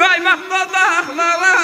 ¡Hay mascotas! ¡La, la!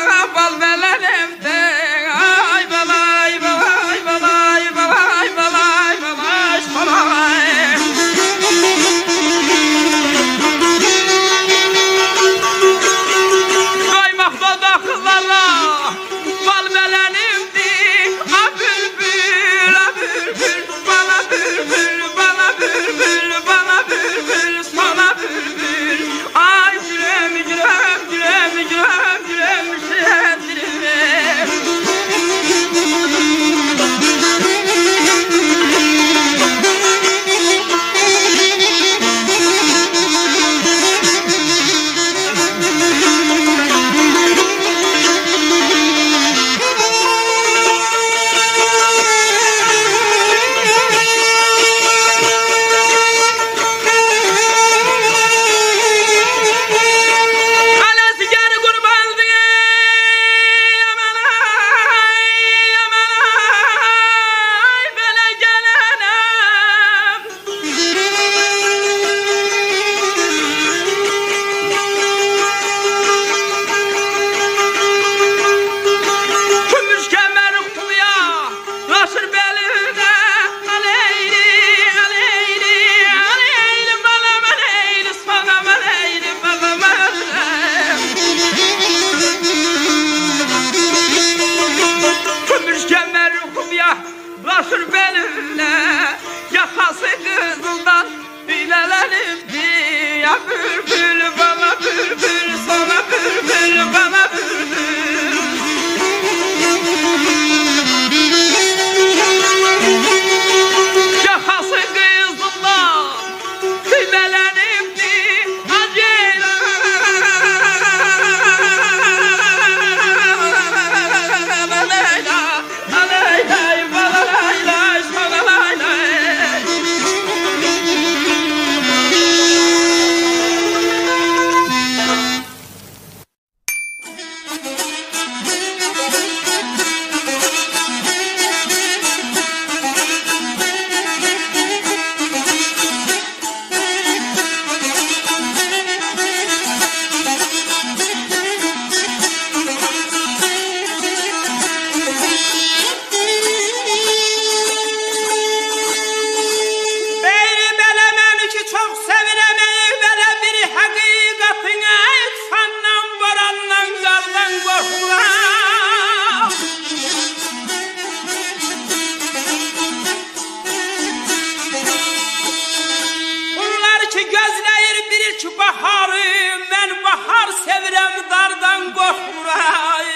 Şu baharı ben bahar sevirem dardan korkmuram.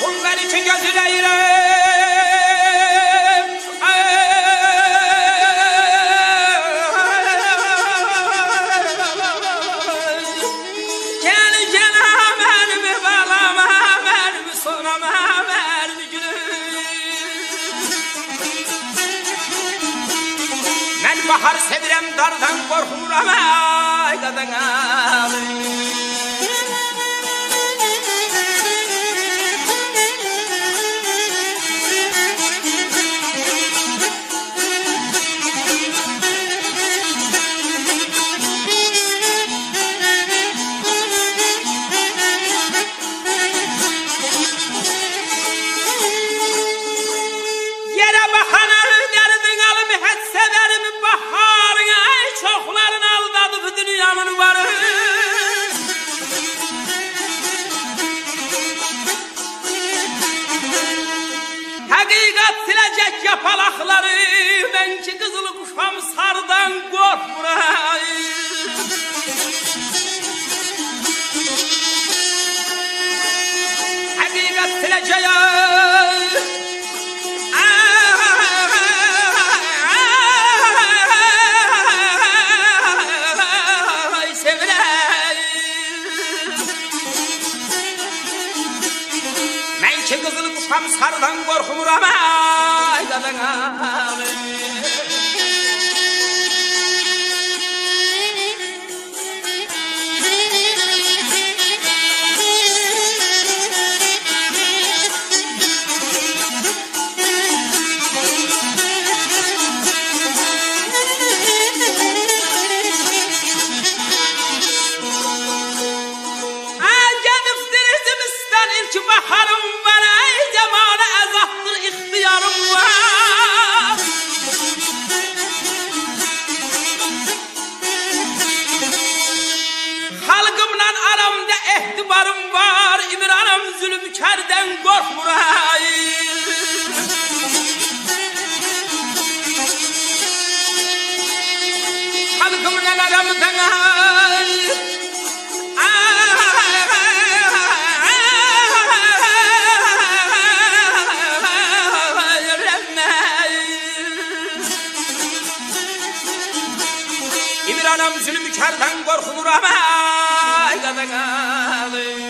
Kullar için gözüleyirem. sevirem dardan korkuram ay kadına. Hakikat silecek yapalakları Ben ki kuşam sardan korkmurayım Hakikat sileceğim dang gor khumra ma ay da ilk baharım var ey cemale ezattır ihtiyarım var. Halkımla aramda ehtibarım var İmranım zülümkarden korkmur Halkımla aramda ehtibarım var Rama, I got the